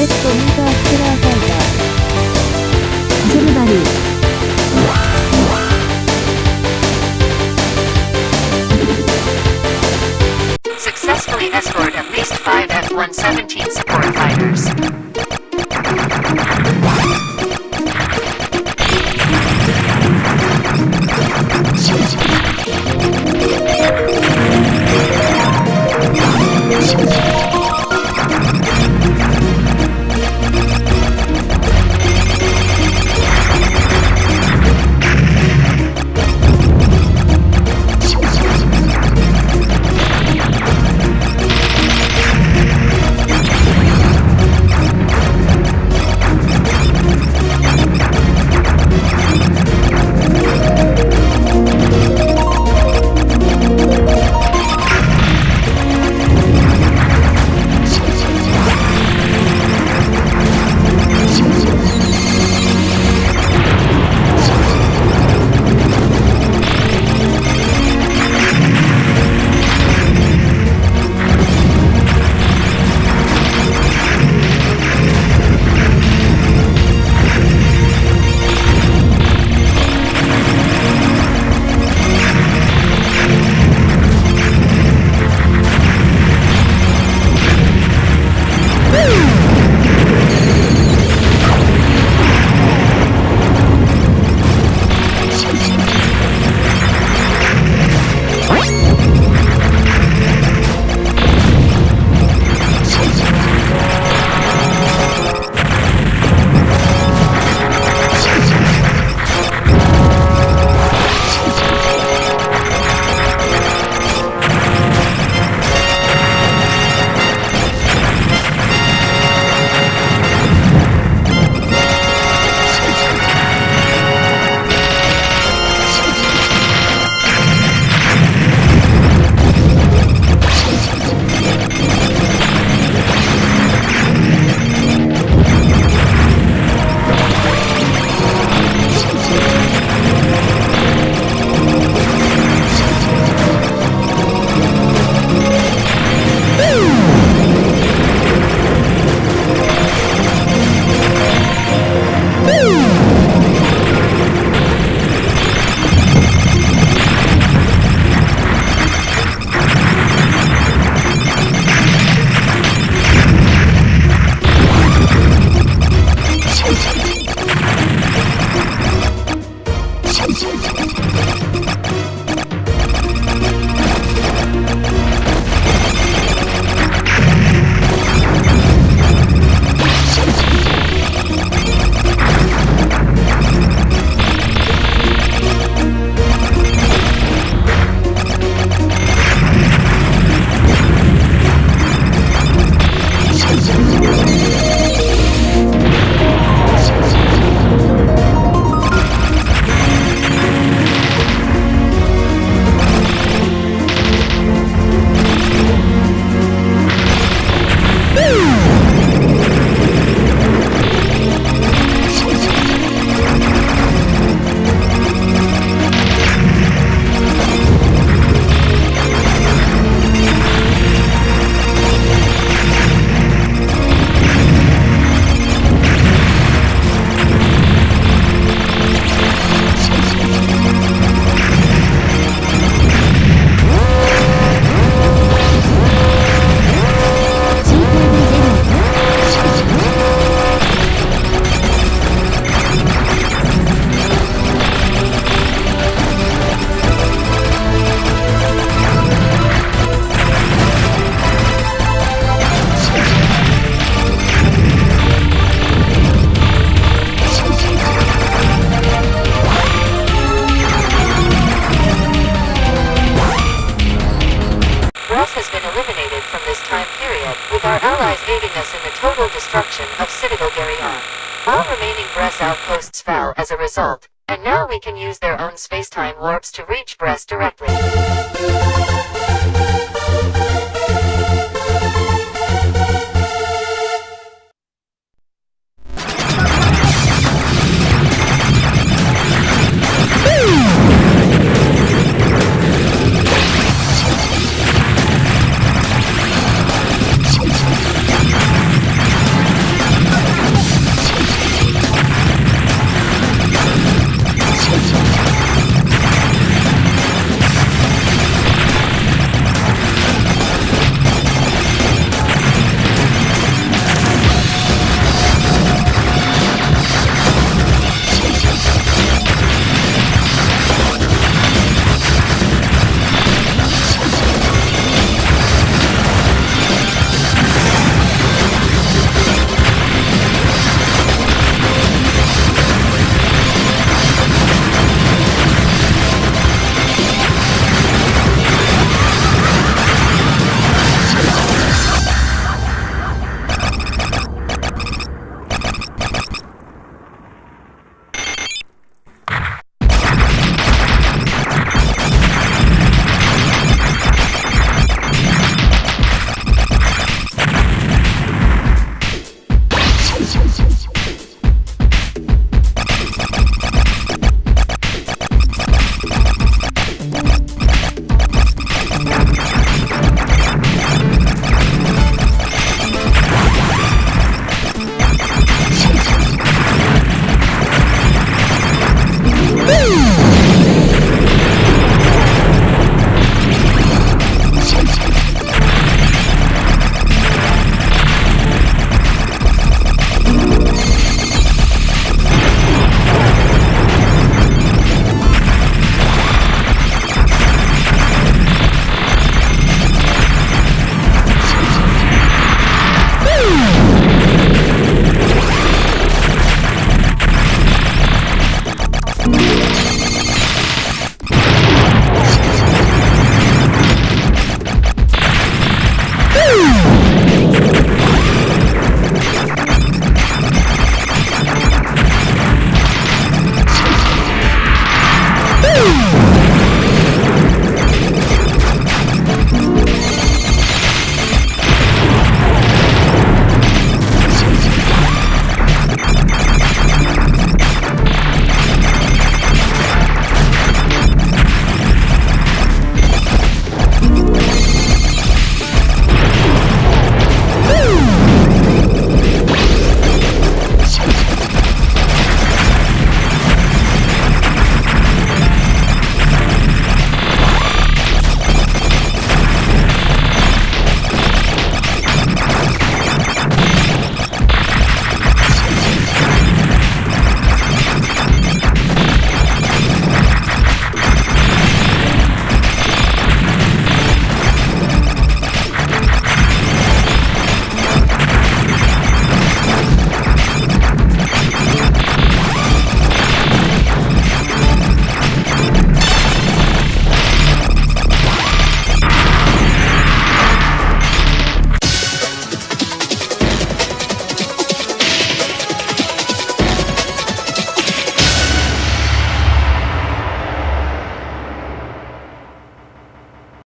レットミーターステラーファイタージェムバルー Successfully escort at least five F-117 support fighters. With our allies aiding us in the total destruction of Citadel Garyon. All remaining Bress outposts fell as a result, and now we can use their own space-time warps to reach Bress directly.